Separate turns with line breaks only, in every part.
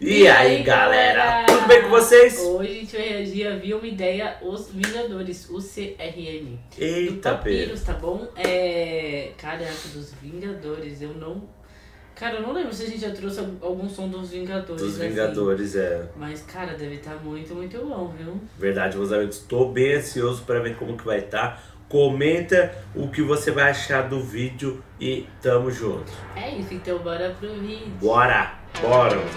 E, e aí, galera? galera? Tudo bem com vocês?
Hoje a gente vai reagir a Viu Uma Ideia Os Vingadores, o CRM.
Eita,
Papyrus, tá bom? É. Caraca, dos Vingadores, eu não. Cara, eu não lembro se a gente já trouxe algum som dos Vingadores.
Dos assim. Vingadores,
assim.
é.
Mas, cara, deve estar tá muito, muito bom, viu?
Verdade, meus amigos. Tô bem ansioso para ver como que vai estar. Tá. Comenta o que você vai achar do vídeo e tamo junto.
É isso, então bora pro vídeo.
Bora! Bora, meus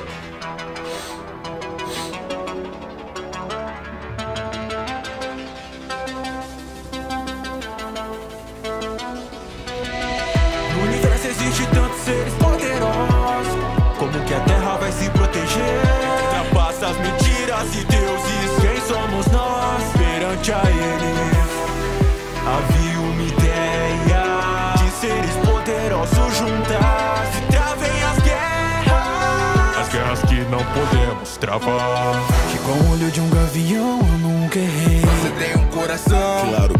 coração?
Claro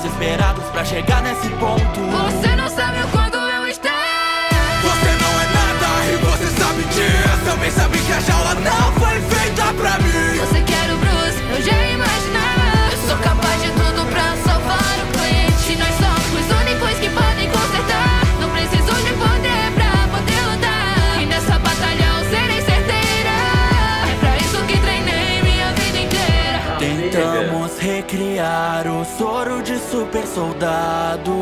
desesperados pra chegar nesse ponto.
Você
super soldado.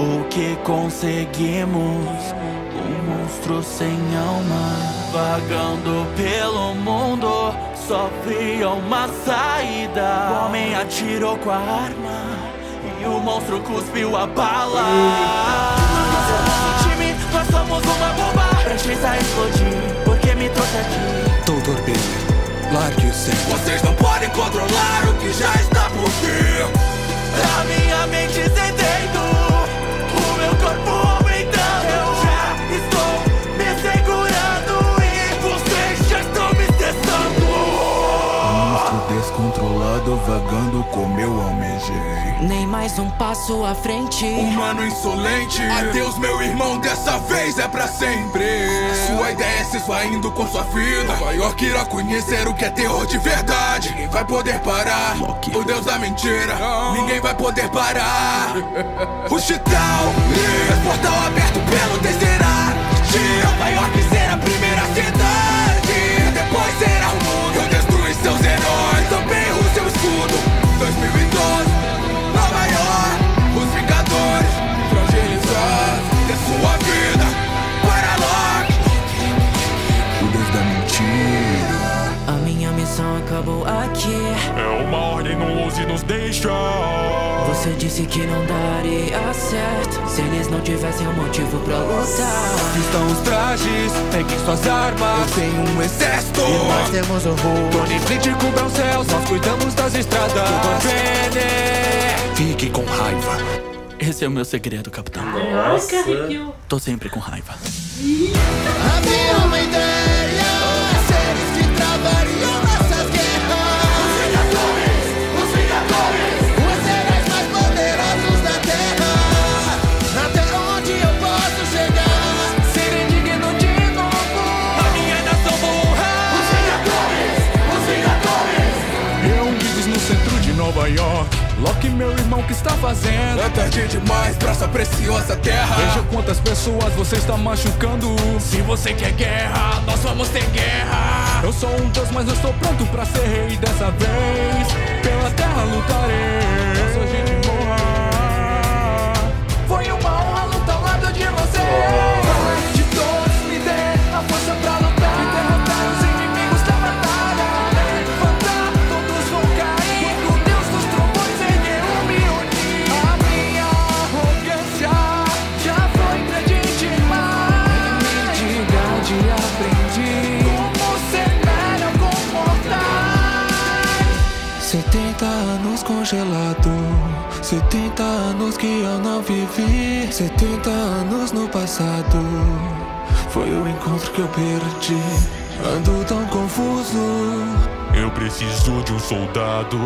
O que conseguimos? Um monstro sem alma. Vagando pelo mundo, só via uma saída. O homem atirou com a arma. E o monstro cuspiu a bala. Nosso time, nós somos uma bomba. Prestes a explodir, porque me trouxe aqui.
Doutor Banner, largue o céu
Vocês não podem controlar o que já está
vagando como eu almejei
Nem mais um passo à frente.
Humano insolente. Adeus meu irmão, dessa vez é pra sempre. Sua ideia é se esvaindo com sua vida. Nova York irá conhecer o que é terror de verdade. Ninguém vai poder parar. O deus da mentira. Ninguém vai poder parar. O Chitão Portal aberto pelo Tesseract Nova York
disse que não daria certo Se eles não tivessem um motivo pra lutar.
Estão os trajes, peguem suas armas. Tem um exército.
E nós temos o Hulk
Tony Flint cubra os céus Nós cuidamos das estradas. Banner
Fique com raiva.
Esse é o meu segredo, capitão.
Arrepio.
Tô sempre com raiva.
Havia
York Loki, meu irmão, que está fazendo?
É tarde demais pra essa preciosa terra.
Veja quantas pessoas você está machucando. Se você quer guerra, nós vamos ter guerra. Eu sou um deus, mas não estou pronto pra ser rei dessa vez. Pela terra lutarei. Caso a gente morra. Foi uma honra lutar ao lado de você.
Congelado. 70 anos que eu não vivi 70 anos no passado. Foi o encontro que eu perdi. Ando tão confuso.
Eu preciso de um soldado.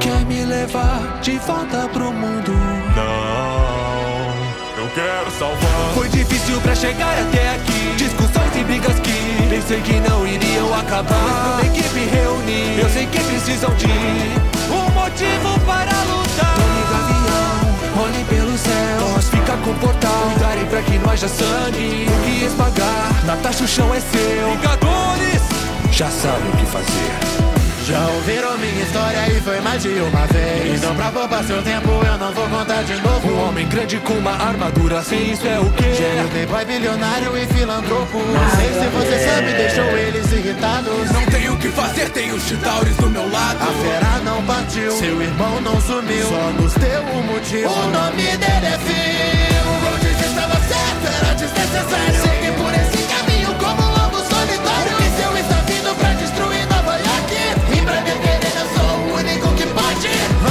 Quer me levar de volta pro mundo?
Não, eu quero salvar.
Foi difícil pra chegar até aqui. Discussões e brigas que Pensei que não iriam acabar. Mas toda a equipe reunir haja sangue O que esmagar, Natasha o chão é seu. Vingadores, já sabem o que fazer.
Já ouviram minha história e foi mais de uma vez. Então pra poupar seu tempo eu não vou contar de novo.
Um homem grande com uma armadura Sem isso é o quê?
Gênio, playboy, bilionário e filantropo. Não sei se você sabe, deixou eles irritados.
Não tenho o que fazer, tenho os Chitauris do meu lado.
A fera não partiu, seu irmão não sumiu. Só nos deu um motivo. O nome dele é Phil estava certo, era desnecessário Seguir por esse caminho como um lobo solitário O seu está vindo pra destruir Nova York E pra me querer eu sou o único que pode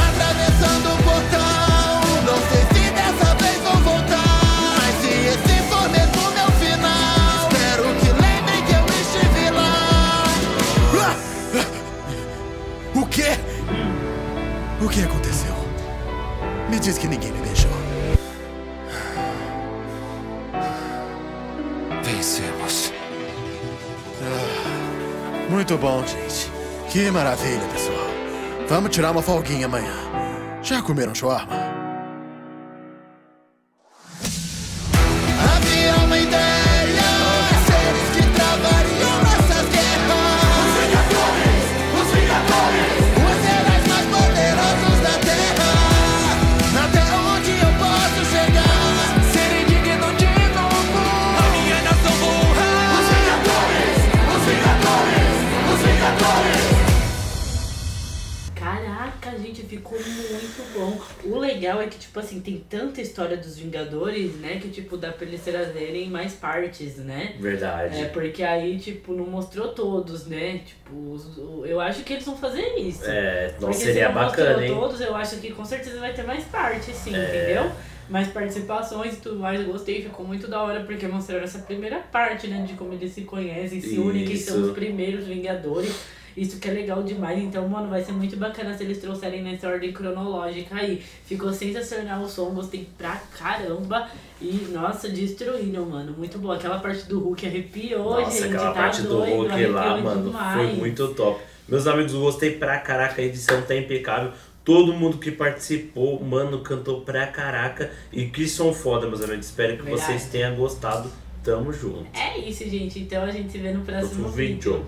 Atravessando o portão Não sei se dessa vez vou voltar Mas se esse for mesmo meu final Espero que lembrem que eu estive lá
O quê? O que aconteceu? Me diz que ninguém me beijou.
Vencemos
Muito bom, gente. Que maravilha, pessoal. Vamos tirar uma folguinha amanhã. Já comeram shawarma?
Legal é que, tipo assim, tem tanta história dos Vingadores, né? Que, tipo, dá pra eles trazerem mais partes, né?
Verdade.
É, porque aí, tipo, não mostrou todos, né? Tipo, eu acho que eles vão fazer isso.
É, não
Porque
seria
se não
bacana,
mostrou
hein?
todos, eu acho que com certeza vai ter mais parte, sim,
É.
entendeu? Mais participações e tudo mais, eu gostei, ficou muito da hora, porque mostraram essa primeira parte, né, de como eles se conhecem, se unem, quem são os primeiros Vingadores. Isso que é legal demais, então, mano, vai ser muito bacana se eles trouxerem nessa ordem cronológica aí. Ficou sensacional o som, gostei pra caramba. E, nossa, destruíram, mano. Muito bom. Aquela parte do Hulk arrepiou,
Nossa,
gente.
aquela
tá
parte do
doido,
Hulk lá, mano,
demais.
foi muito top. Meus amigos, gostei pra caraca, a edição tá impecável. Todo mundo que participou, mano, cantou pra caraca. E que som foda, meus amigos. Espero que
Verdade.
vocês tenham gostado. Tamo junto.
É isso, gente. Então a gente se vê no próximo
Outro
vídeo.
vídeo.